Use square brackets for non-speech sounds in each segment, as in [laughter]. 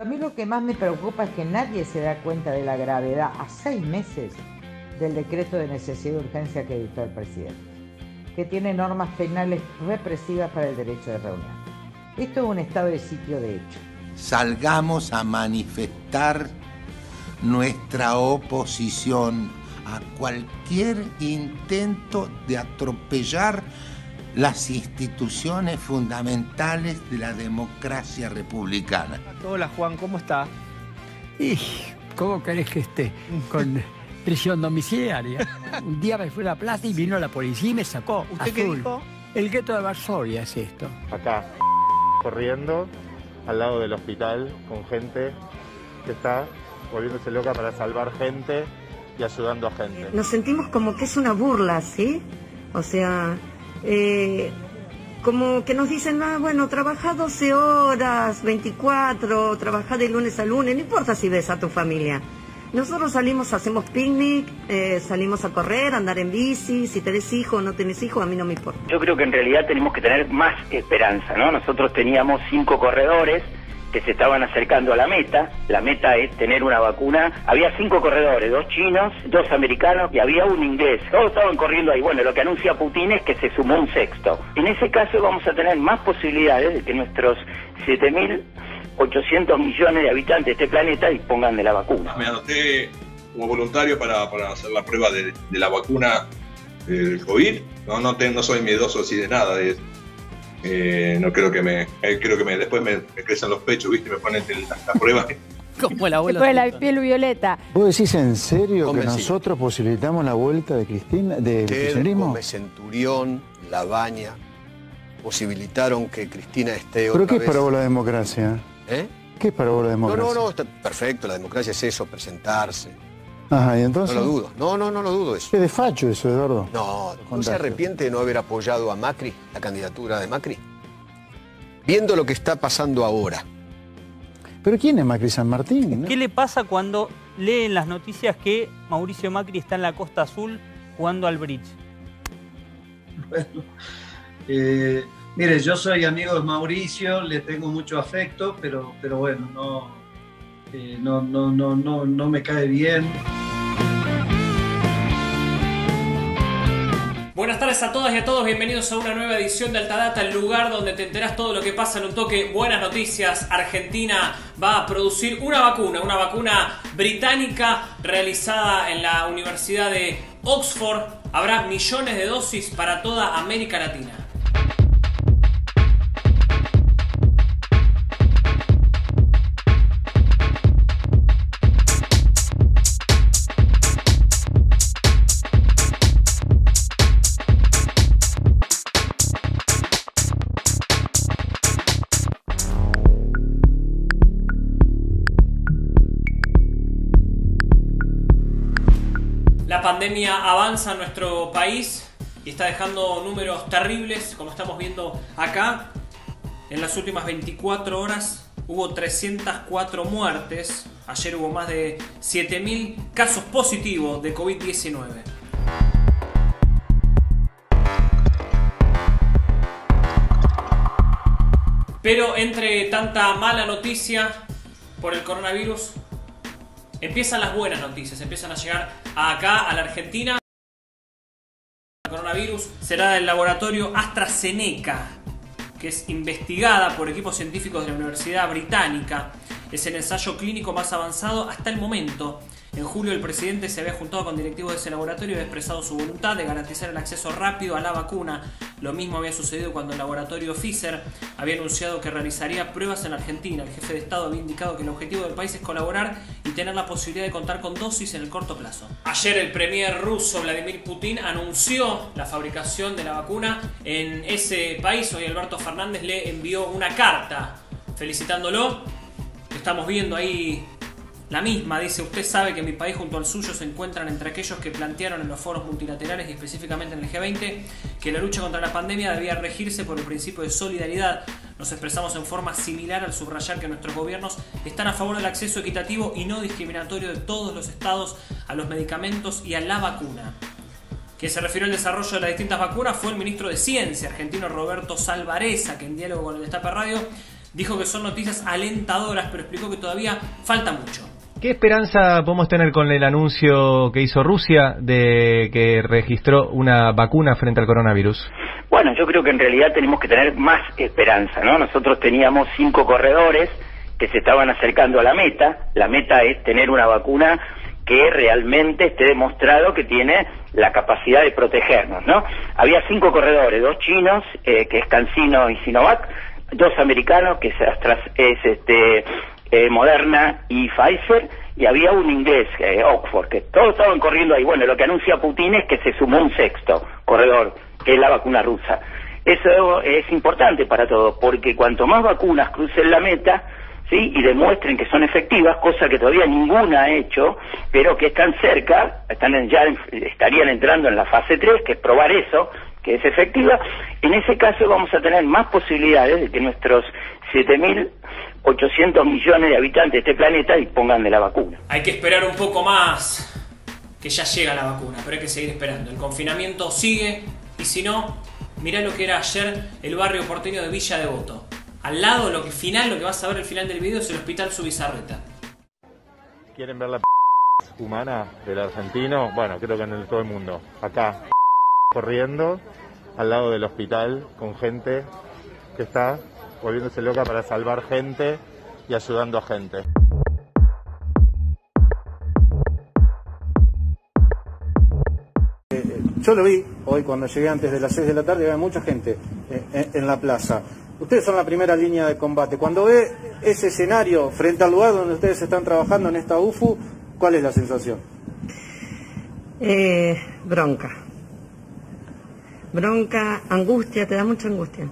A mí lo que más me preocupa es que nadie se da cuenta de la gravedad a seis meses del decreto de necesidad y urgencia que dictó el presidente, que tiene normas penales represivas para el derecho de reunión. Esto es un estado de sitio de hecho. Salgamos a manifestar nuestra oposición a cualquier intento de atropellar las instituciones fundamentales de la democracia republicana. Hola Juan, ¿cómo está? Y, ¿cómo querés que esté? Con [laughs] prisión domiciliaria. Un día me fui a la plaza y vino la policía y me sacó. ¿Usted qué dijo? El gueto de Varsovia es esto. Acá, corriendo, al lado del hospital, con gente que está volviéndose loca para salvar gente y ayudando a gente. Nos sentimos como que es una burla, ¿sí? O sea, eh, como que nos dicen, ah, bueno, trabaja 12 horas, 24, trabaja de lunes a lunes, no importa si ves a tu familia. Nosotros salimos, hacemos picnic, eh, salimos a correr, andar en bici, si tenés hijo o no tenés hijo, a mí no me importa. Yo creo que en realidad tenemos que tener más esperanza, ¿no? Nosotros teníamos cinco corredores que se estaban acercando a la meta. La meta es tener una vacuna. Había cinco corredores, dos chinos, dos americanos y había un inglés. Todos estaban corriendo ahí. Bueno, lo que anuncia Putin es que se sumó un sexto. En ese caso vamos a tener más posibilidades de que nuestros 7.800 millones de habitantes de este planeta dispongan de la vacuna. Me anoté como voluntario para, hacer la prueba de, la vacuna del COVID. No, no, te- no soy miedoso así de nada. de- eh, no creo que me, eh, creo que me, después me, me crecen los pechos, ¿viste? Me ponen el- la, la prueba. [laughs] Como el abuelo. Después la piel violeta. ¿Vos decís en serio que nosotros posibilitamos la vuelta de Cristina, del kirchnerismo? Gómez Centurión, Labaña, posibilitaron que Cristina esté ¿Pero otra qué es vez. para vos la democracia? ¿Eh? ¿Qué es para vos la No, democracia? no, no, está perfecto, la democracia es eso, presentarse. Ajá, ¿y No lo dudo. No, no, no lo dudo eso. Es de facho eso, Eduardo. No, ¿no se arrepiente de no haber apoyado a Macri, la candidatura de Macri? Viendo lo que está pasando ahora. ¿Pero quién es Macri San Martín? no? ¿Qué le pasa cuando leen las noticias que Mauricio Macri está en la Costa Azul jugando al bridge? Bueno, eh, mire, yo soy amigo de Mauricio, le tengo mucho afecto, pero, pero bueno, no, eh, no, no, no, no, no me cae bien. Buenas tardes a todas y a todos, bienvenidos a una nueva edición de Altadata, el lugar donde te enterás todo lo que pasa en un toque. Buenas noticias, Argentina va a producir una vacuna, una vacuna británica realizada en la Universidad de Oxford. Habrá millones de dosis para toda América Latina. Pandemia avanza en nuestro país y está dejando números terribles, como estamos viendo acá. En las últimas 24 horas hubo 304 muertes. Ayer hubo más de 7.000 casos positivos de COVID-19. Pero entre tanta mala noticia por el coronavirus, empiezan las buenas noticias, empiezan a llegar acá, a la Argentina. El coronavirus será del laboratorio AstraZeneca, que es investigada por equipos científicos de la Universidad Británica. Es el ensayo clínico más avanzado hasta el momento. En julio el presidente se había juntado con directivos de ese laboratorio y había expresado su voluntad de garantizar el acceso rápido a la vacuna. Lo mismo había sucedido cuando el laboratorio Pfizer había anunciado que realizaría pruebas en Argentina. El jefe de Estado había indicado que el objetivo del país es colaborar y tener la posibilidad de contar con dosis en el corto plazo. Ayer el premier ruso Vladimir Putin anunció la fabricación de la vacuna en ese país. Hoy Alberto Fernández le envió una carta felicitándolo. Estamos viendo ahí la misma dice, usted sabe que mi país junto al suyo se encuentran entre aquellos que plantearon en los foros multilaterales y específicamente en el G20 que la lucha contra la pandemia debía regirse por el principio de solidaridad. Nos expresamos en forma similar al subrayar que nuestros gobiernos están a favor del acceso equitativo y no discriminatorio de todos los estados a los medicamentos y a la vacuna. Quien se refirió al desarrollo de las distintas vacunas fue el ministro de Ciencia argentino Roberto Salvareza, que en diálogo con el Destape Radio Dijo que son noticias alentadoras, pero explicó que todavía falta mucho. ¿Qué esperanza podemos tener con el anuncio que hizo Rusia de que registró una vacuna frente al coronavirus? Bueno, yo creo que en realidad tenemos que tener más esperanza, ¿no? Nosotros teníamos cinco corredores que se estaban acercando a la meta. La meta es tener una vacuna que realmente esté demostrado que tiene la capacidad de protegernos, ¿no? Había cinco corredores, dos chinos, eh, que es CanSino y Sinovac, dos americanos, que es, es este, eh, Moderna y Pfizer, y había un inglés, eh, Oxford, que todos estaban corriendo ahí. Bueno, lo que anuncia Putin es que se sumó un sexto corredor, que es la vacuna rusa. Eso es importante para todos, porque cuanto más vacunas crucen la meta, ¿sí? y demuestren que son efectivas, cosa que todavía ninguna ha hecho, pero que están cerca, están ya estarían entrando en la fase 3, que es probar eso, que es efectiva, en ese caso vamos a tener más posibilidades de que nuestros 7.800 millones de habitantes de este planeta dispongan de la vacuna. Hay que esperar un poco más que ya llega la vacuna, pero hay que seguir esperando. El confinamiento sigue y si no, mirá lo que era ayer el barrio porteño de Villa Devoto. Al lado, lo que final, lo que vas a ver al final del video es el hospital Subizarreta. ¿Quieren ver la humana del argentino? Bueno, creo que en el- todo el mundo. Acá, corriendo al lado del hospital con gente que está volviéndose loca para salvar gente y ayudando a gente. Yo lo vi hoy cuando llegué antes de las 6 de la tarde, había mucha gente eh, en, en la plaza. Ustedes son la primera línea de combate. Cuando ve ese escenario frente al lugar donde ustedes están trabajando en esta UFU, ¿cuál es la sensación? Eh, bronca. Bronca, angustia, te da mucha angustia.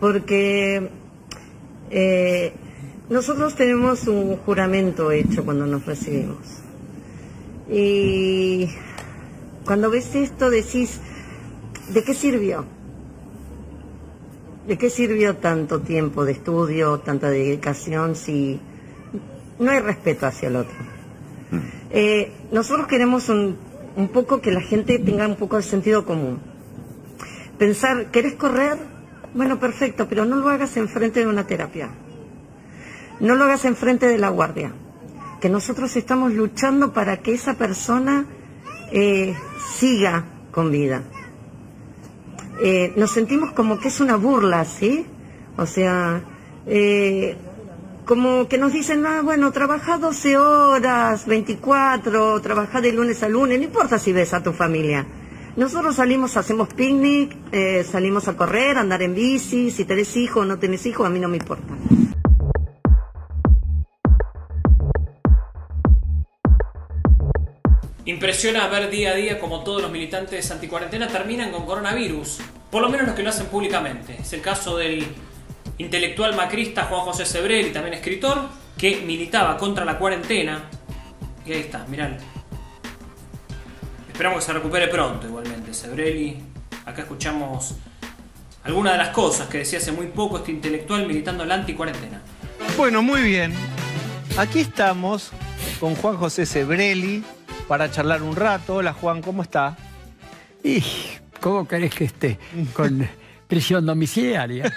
Porque eh, nosotros tenemos un juramento hecho cuando nos recibimos. Y cuando ves esto decís, ¿de qué sirvió? ¿De qué sirvió tanto tiempo de estudio, tanta dedicación si no hay respeto hacia el otro? Eh, nosotros queremos un, un poco que la gente tenga un poco de sentido común. Pensar, ¿querés correr? Bueno, perfecto, pero no lo hagas enfrente de una terapia. No lo hagas enfrente de la guardia. Que nosotros estamos luchando para que esa persona eh, siga con vida. Eh, nos sentimos como que es una burla, ¿sí? O sea, eh, como que nos dicen, ah, bueno, trabaja 12 horas, 24, trabaja de lunes a lunes, no importa si ves a tu familia. Nosotros salimos, hacemos picnic, eh, salimos a correr, andar en bici, si tenés hijo o no tenés hijo, a mí no me importa. Impresiona ver día a día como todos los militantes anticuarentena terminan con coronavirus, por lo menos los que lo hacen públicamente. Es el caso del intelectual macrista Juan José Sebrel también escritor, que militaba contra la cuarentena. Y ahí está, mirá. Esperamos que se recupere pronto igualmente Sebrelli. Acá escuchamos algunas de las cosas que decía hace muy poco este intelectual militando la anticuarentena. Bueno, muy bien. Aquí estamos con Juan José Sebrelli para charlar un rato. Hola Juan, ¿cómo está? Y, ¿cómo querés que esté? Con [laughs] prisión domiciliaria.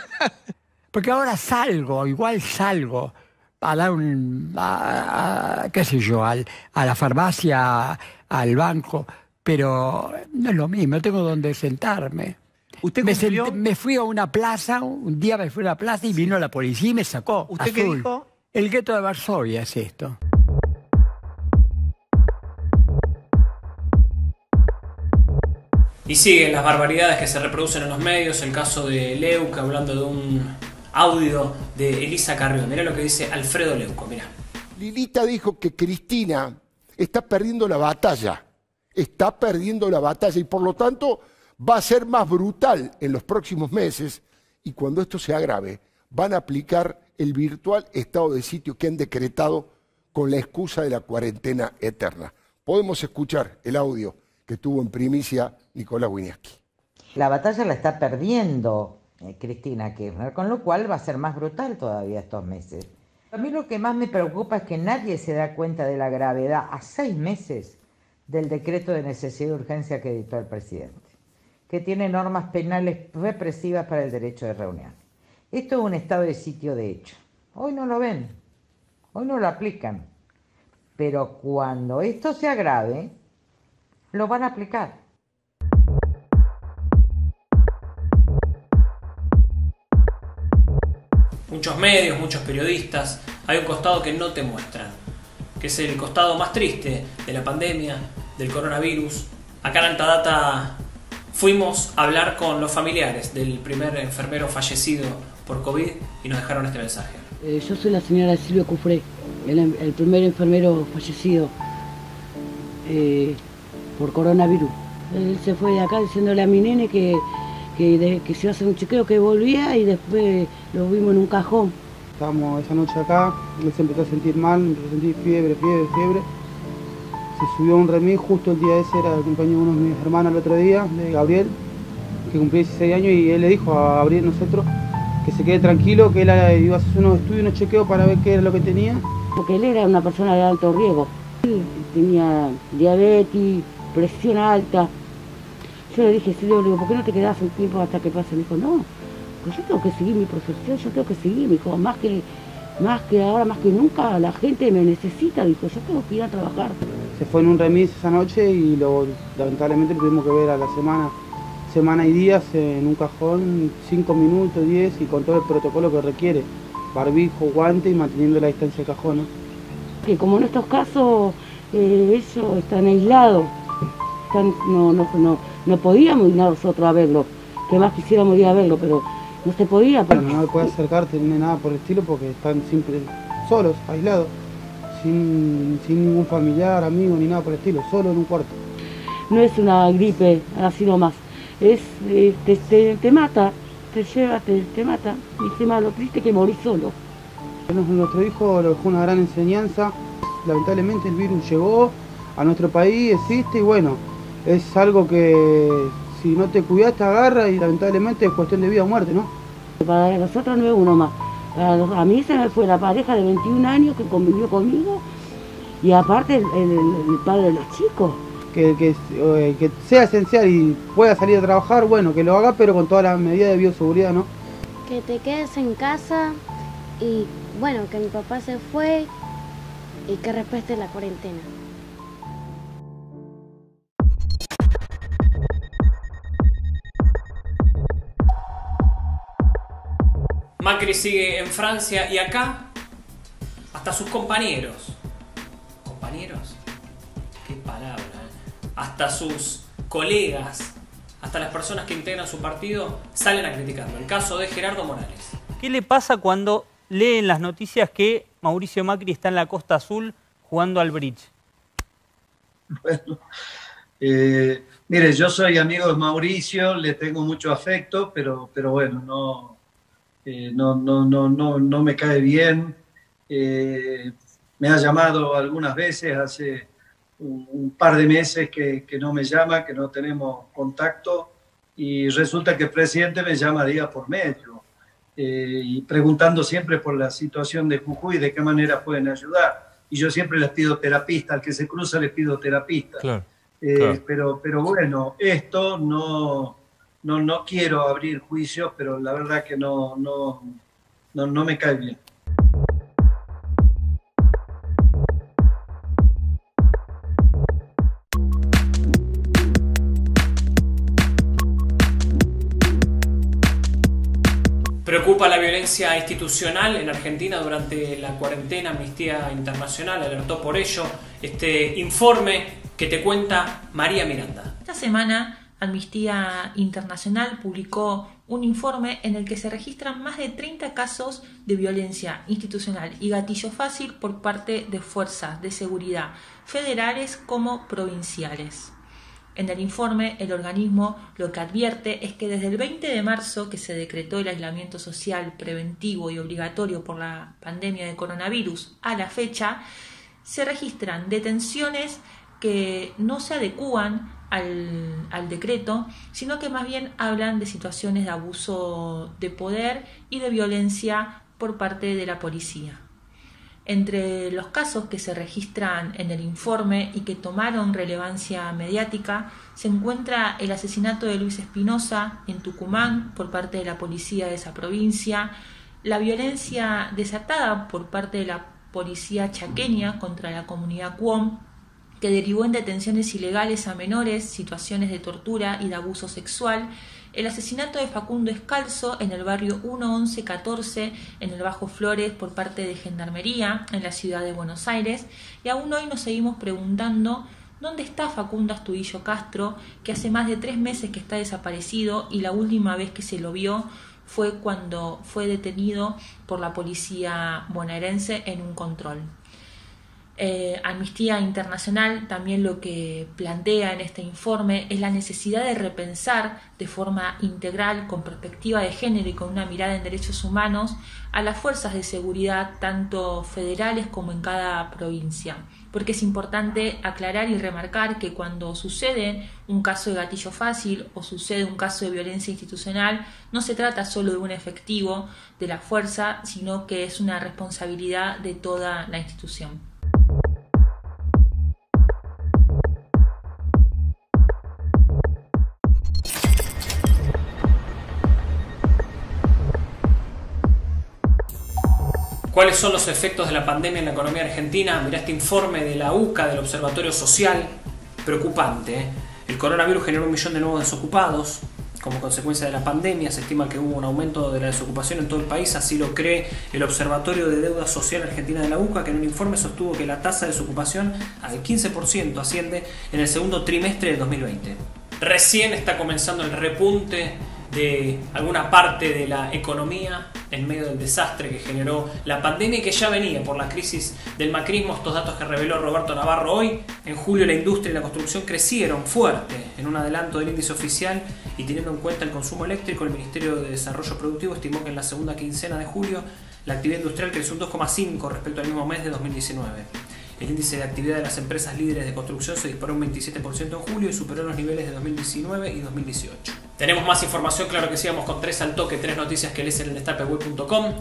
Porque ahora salgo, igual salgo a dar un, a- a- qué sé yo, al- a la farmacia, al banco, pero no es lo mismo, no tengo donde sentarme. ¿Usted me, senté- me fui a una plaza, un día me fui a una plaza y vino la policía y me sacó. ¿Usted qué azul. dijo? El gueto de Varsovia es esto. Y siguen las barbaridades que se reproducen en los medios, el caso de Leuca hablando de un audio de Elisa Carrió. Mirá lo que dice Alfredo Leuco, mirá. Lilita dijo que Cristina está perdiendo la batalla, está perdiendo la batalla y por lo tanto va a ser más brutal en los próximos meses y cuando esto se agrave van a aplicar el virtual estado de sitio que han decretado con la excusa de la cuarentena eterna. Podemos escuchar el audio que tuvo en primicia Nicolás Winiaski. La batalla la está perdiendo eh, Cristina Kirchner, con lo cual va a ser más brutal todavía estos meses. A mí lo que más me preocupa es que nadie se da cuenta de la gravedad a seis meses del decreto de necesidad y urgencia que dictó el presidente, que tiene normas penales represivas para el derecho de reunión, Esto es un estado de sitio de hecho. Hoy no lo ven, hoy no lo aplican, pero cuando esto se agrave, lo van a aplicar. Muchos medios, muchos periodistas, hay un costado que no te muestran, que es el costado más triste de la pandemia, del coronavirus. Acá en Alta Data fuimos a hablar con los familiares del primer enfermero fallecido por COVID y nos dejaron este mensaje. Eh, yo soy la señora Silvio Cufré, el, el primer enfermero fallecido eh, por coronavirus. Él se fue de acá diciéndole a mi nene que, que, que se iba a hacer un chequeo, que volvía y después lo vimos en un cajón. Estábamos esa noche acá, él se empezó a sentir mal, empezó a sentir fiebre, fiebre, fiebre. Se subió a un remis, justo el día ese era el cumpleaños de uno de mis hermanos el otro día, de Gabriel, que cumplía 16 años, y él le dijo a Gabriel, nosotros, que se quede tranquilo, que él eh, iba a hacer unos estudios, unos chequeos para ver qué era lo que tenía. Porque él era una persona de alto riesgo. Tenía diabetes, presión alta. Yo le dije, Silvio, le digo, ¿por qué no te quedás un tiempo hasta que pase? Me dijo, no, pues yo tengo que seguir mi profesión, yo tengo que seguir, me dijo, más que, más que ahora, más que nunca, la gente me necesita, dijo, yo tengo que ir a trabajar. Se fue en un remis esa noche y lo, lamentablemente lo tuvimos que ver a la semana, semana y días en un cajón, 5 minutos, 10 y con todo el protocolo que requiere, barbijo, guante y manteniendo la distancia del cajón. ¿no? Que como en estos casos eh, ellos están aislados, están- no, no, no, no podíamos ir nosotros a verlo, que más quisiéramos ir a verlo, pero no se podía. porque- Bueno, no puede acercarte ni nada por el estilo porque están siempre solos, aislados, sin, sin ningún familiar, amigo ni nada por el estilo, solo en un cuarto. no es una gripe así nomás, es, eh, te, te- te mata, te lleva, te, te mata, y encima lo triste que morís solo. Nuestro hijo lo dejó una gran enseñanza, lamentablemente el virus llegó a nuestro país, existe y bueno, es algo que si no te cuidas te agarra y lamentablemente es cuestión de vida o muerte, ¿no? Para nosotros no es uno más, Para los- a mí se me fue la pareja de 21 años que convivió conmigo y aparte el, el- el padre de los chicos. Que, que, eh, que sea esencial y pueda salir a trabajar, bueno, que lo haga pero con todas las medidas de bioseguridad, ¿no? Que te quedes en casa y bueno, que mi papá se fue y que respete la cuarentena. Macri sigue en Francia y acá hasta sus compañeros. ¿Compañeros? Qué palabra. ¿eh? Hasta sus colegas, hasta las personas que integran su partido salen a criticarlo. El caso de Gerardo Morales. ¿Qué le pasa cuando leen las noticias que Mauricio Macri está en la Costa Azul jugando al bridge? Bueno, eh, mire, yo soy amigo de Mauricio, le tengo mucho afecto, pero, pero bueno, no, eh, no, no, no, no, no me cae bien. Eh, me ha llamado algunas veces, hace un, un par de meses que, que no me llama, que no tenemos contacto, y resulta que el presidente me llama día por medio, eh, y preguntando siempre por la situación de Jujuy, de qué manera pueden ayudar. Y yo siempre les pido terapista, al que se cruza les pido terapista. Claro. Eh, Claro. pero, pero bueno, esto no, no, no quiero abrir juicios, pero la verdad que no, no, no, no me cae bien. Preocupa la violencia institucional en Argentina durante la cuarentena. Amnistía Internacional alertó por ello. Este informe que te cuenta María Miranda. Esta semana, Amnistía Internacional publicó un informe en el que se registran más de 30 casos de violencia institucional y gatillo fácil por parte de fuerzas de seguridad federales como provinciales. En el informe, el organismo lo que advierte es que desde el 20 de marzo, que se decretó el aislamiento social preventivo y obligatorio por la pandemia de coronavirus, a la fecha, se registran detenciones que no se adecúan al, decreto, sino que más bien hablan de situaciones de abuso de poder y de violencia por parte de la policía. Entre los casos que se registran en el informe y que tomaron relevancia mediática se encuentra el asesinato de Luis Espinosa en Tucumán por parte de la policía de esa provincia, la violencia desatada por parte de la policía chaqueña contra la comunidad Cuom, que derivó en detenciones ilegales a menores, situaciones de tortura y de abuso sexual, el asesinato de Facundo Escalzo en el barrio 1114 en el Bajo Flores por parte de Gendarmería en la ciudad de Buenos Aires, y aún hoy nos seguimos preguntando ¿Dónde está Facundo Astudillo Castro, que hace más de tres meses que está desaparecido y la última vez que se lo vio fue cuando fue detenido por la policía bonaerense en un control? Eh, Amnistía Internacional también lo que plantea en este informe es la necesidad de repensar de forma integral, con perspectiva de género y con una mirada en derechos humanos, a las fuerzas de seguridad, tanto federales como en cada provincia. Porque es importante aclarar y remarcar que cuando sucede un caso de gatillo fácil o sucede un caso de violencia institucional, no se trata solo de un efectivo de la fuerza, sino que es una responsabilidad de toda la institución. ¿Cuáles son los efectos de la pandemia en la economía argentina? Mirá este informe de la UCA, del Observatorio Social, preocupante. ¿eh? El coronavirus generó un millón de nuevos desocupados. Como consecuencia de la pandemia, se estima que hubo un aumento de la desocupación en todo el país, así lo cree el Observatorio de Deuda Social Argentina de la UCA, que en un informe sostuvo que la tasa de desocupación al 15% asciende en el segundo trimestre de 2020. Recién está comenzando el repunte de alguna parte de la economía en medio del desastre que generó la pandemia y que ya venía por la crisis del macrismo. Estos datos que reveló Roberto Navarro hoy, en julio la industria y la construcción crecieron fuerte en un adelanto del índice oficial y teniendo en cuenta el consumo eléctrico, el Ministerio de Desarrollo Productivo estimó que en la segunda quincena de julio la actividad industrial creció un 2,5 respecto al mismo mes de 2019. El índice de actividad de las empresas líderes de construcción se disparó un 27% en julio y superó los niveles de 2019 y 2018. Tenemos más información, claro que sí, vamos con tres al toque, tres noticias que lees en el destapeweb.com.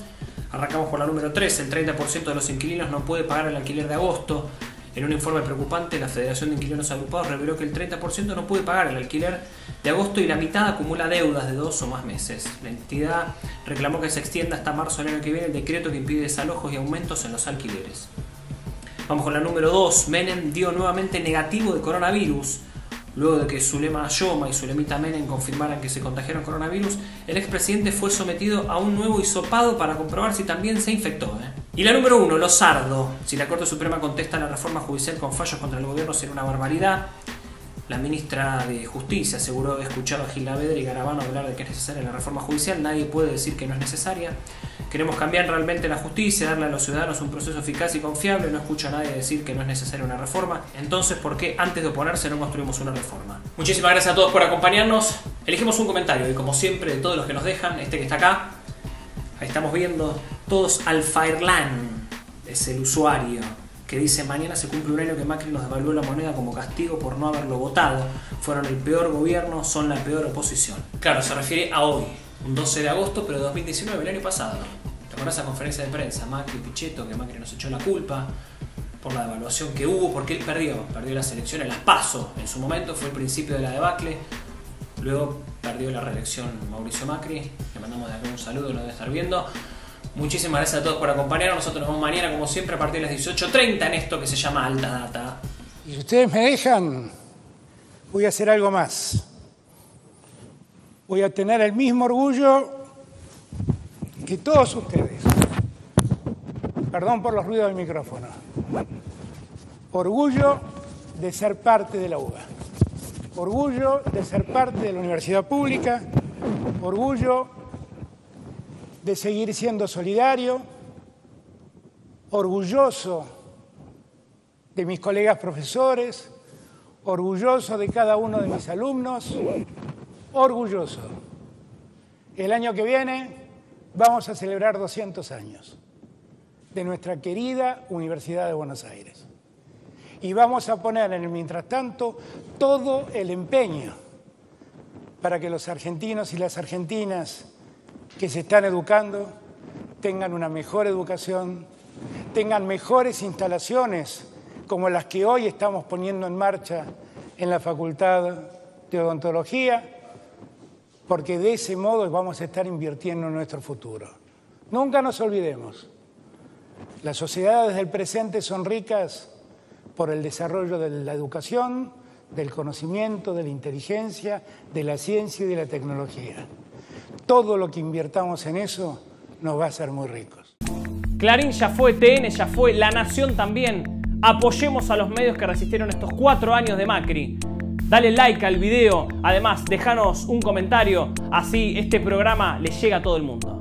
Arrancamos por la número 3, el 30% de los inquilinos no puede pagar el alquiler de agosto. En un informe preocupante, la Federación de Inquilinos Agrupados reveló que el 30% no puede pagar el alquiler de agosto y la mitad acumula deudas de dos o más meses. La entidad reclamó que se extienda hasta marzo del año que viene el decreto que impide desalojos y aumentos en los alquileres. Vamos con la número 2. Menem dio nuevamente negativo de coronavirus. Luego de que Zulema Yoma y Zulemita Menem confirmaran que se contagiaron coronavirus, el expresidente fue sometido a un nuevo hisopado para comprobar si también se infectó. ¿eh? Y la número 1, Lozardo. Si la Corte Suprema contesta la reforma judicial con fallos contra el gobierno será una barbaridad. La ministra de Justicia aseguró de escuchar a Gil Lavedra y Garabano hablar de que es necesaria la reforma judicial. Nadie puede decir que no es necesaria. Queremos cambiar realmente la justicia, darle a los ciudadanos un proceso eficaz y confiable. No escucho a nadie decir que no es necesaria una reforma. Entonces, ¿por qué antes de oponerse no construimos una reforma? Muchísimas gracias a todos por acompañarnos. Elegimos un comentario y como siempre, de todos los que nos dejan, este que está acá, ahí estamos viendo, todos Alfairlan, es el usuario que dice mañana se cumple un año que Macri nos devaluó la moneda como castigo por no haberlo votado. Fueron el peor gobierno, son la peor oposición. Claro, se refiere a hoy, un 12 de agosto, pero de 2019, el año pasado. ¿Te acuerdas esa conferencia de prensa? Macri, Pichetto, que Macri nos echó la culpa por la devaluación que hubo, porque él perdió, perdió las elecciones, las PASO en su momento, fue el principio de la debacle. Luego perdió la reelección Mauricio Macri, le mandamos de acá un saludo, lo debe estar viendo. Muchísimas gracias a todos por acompañarnos. Nosotros nos vemos mañana, como siempre, a partir de las 18.30 en esto que se llama Alta Data. Y si ustedes me dejan, voy a hacer algo más. Voy a tener el mismo orgullo que todos ustedes. Perdón por los ruidos del micrófono. Orgullo de ser parte de la UBA. Orgullo de ser parte de la universidad pública. Orgullo de seguir siendo solidario, orgulloso de mis colegas profesores, orgulloso de cada uno de mis alumnos, orgulloso. El año que viene vamos a celebrar 200 años de nuestra querida Universidad de Buenos Aires. Y vamos a poner en el mientras tanto todo el empeño para que los argentinos y las argentinas que se están educando tengan una mejor educación, tengan mejores instalaciones como las que hoy estamos poniendo en marcha en la Facultad de Odontología, porque de ese modo vamos a estar invirtiendo en nuestro futuro. Nunca nos olvidemos, las sociedades del presente son ricas por el desarrollo de la educación, del conocimiento, de la inteligencia, de la ciencia y de la tecnología. Todo lo que invirtamos en eso nos va a hacer muy ricos. Clarín ya fue, TN ya fue, La Nación también. Apoyemos a los medios que resistieron estos cuatro años de Macri. Dale like al video, además déjanos un comentario, así este programa le llega a todo el mundo.